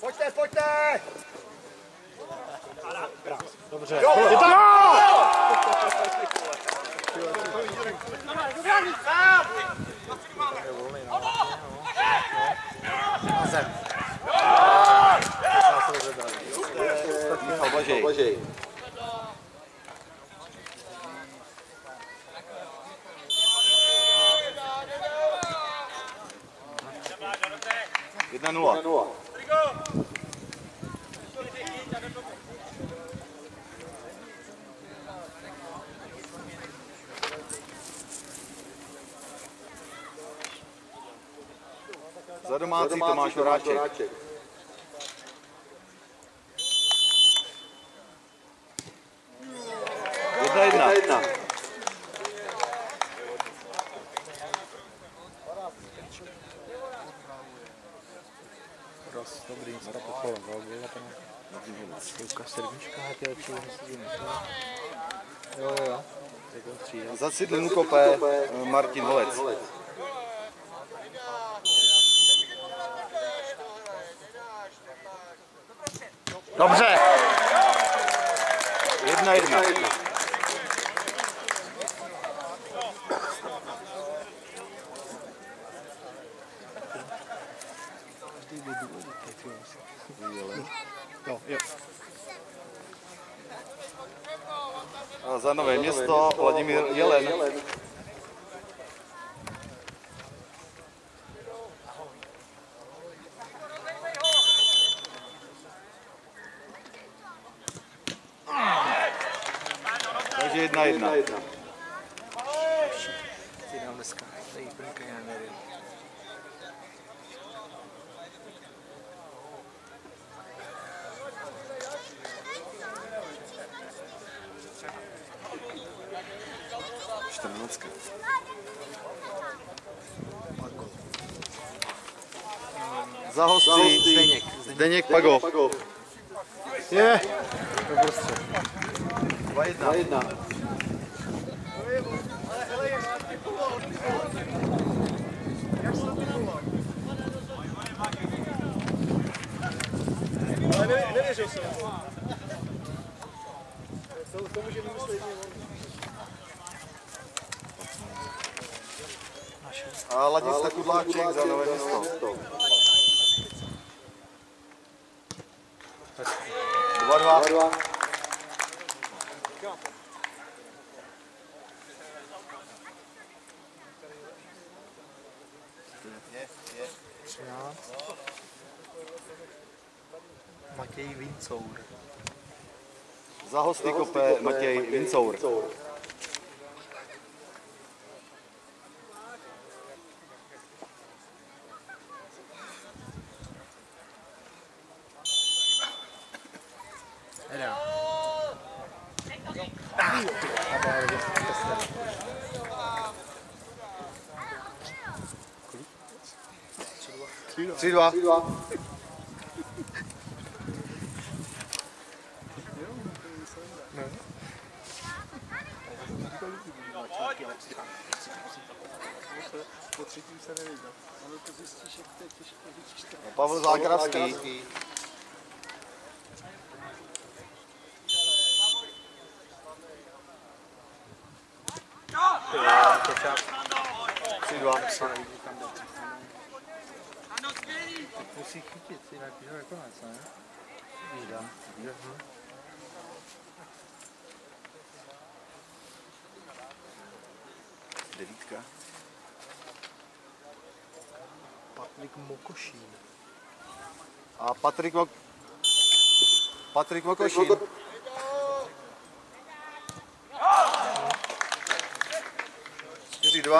Pojďte, pojďte! Dobře. Jo, Je to... Na zem. Oblažej. Oblažej. 1-0. Za domácí Tomáš Horáček. Sedmička, ty myslí, Jo, jo. Za Cidlinu kope eh, Martin Holec. Dobře. Jedna jedna. Jo, jo. A za Nové město Vladimír Jelen. Takže jedna jedna. Ty nám dneska tady úplně já nevím. Čtrnáctka. Za hosty Zdeněk. Zdeněk Pagov. Je. Dobrostřed. Dva jedna. jedna. Ale ne, nevěřil jsem. To, to může vymyslet A Ladista Kudláček za Nové město. Dva dva. Třináct. Matěj Vincour. Za hosty kope Matěj Vincour. Heda. Tři dva. Po třetím se nevyjde. Ale to zjistíš, jak to je těžké vyčíst. Pavel Zákravský. Tři dva. faut s'équiper, c'est la plusieurs à quoi ça hein? Et là, là hein? Devítka. Patrik A ah, Patrik Mok... Patrik Mokošín.